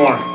More.